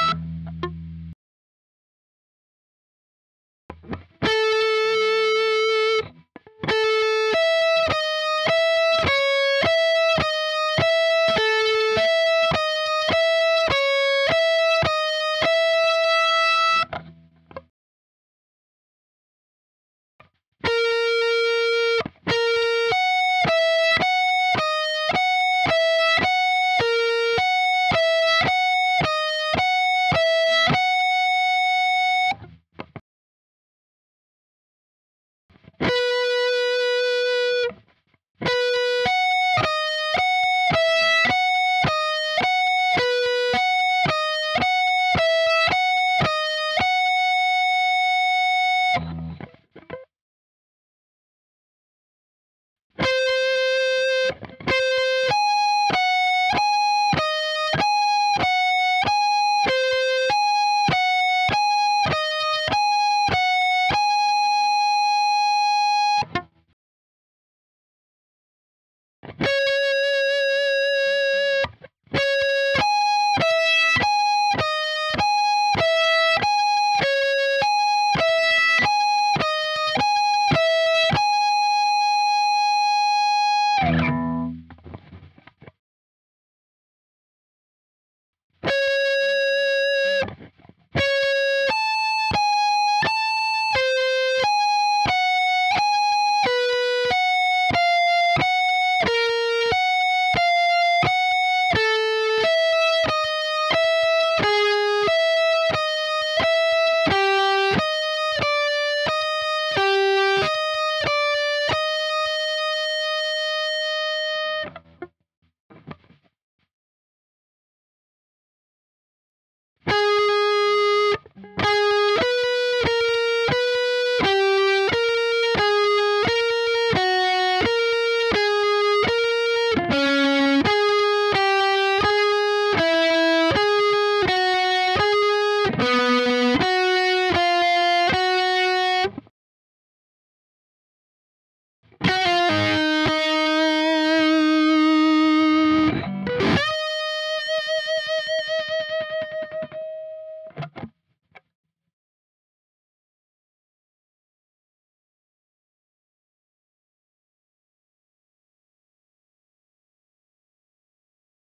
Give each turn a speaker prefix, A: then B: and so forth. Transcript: A: you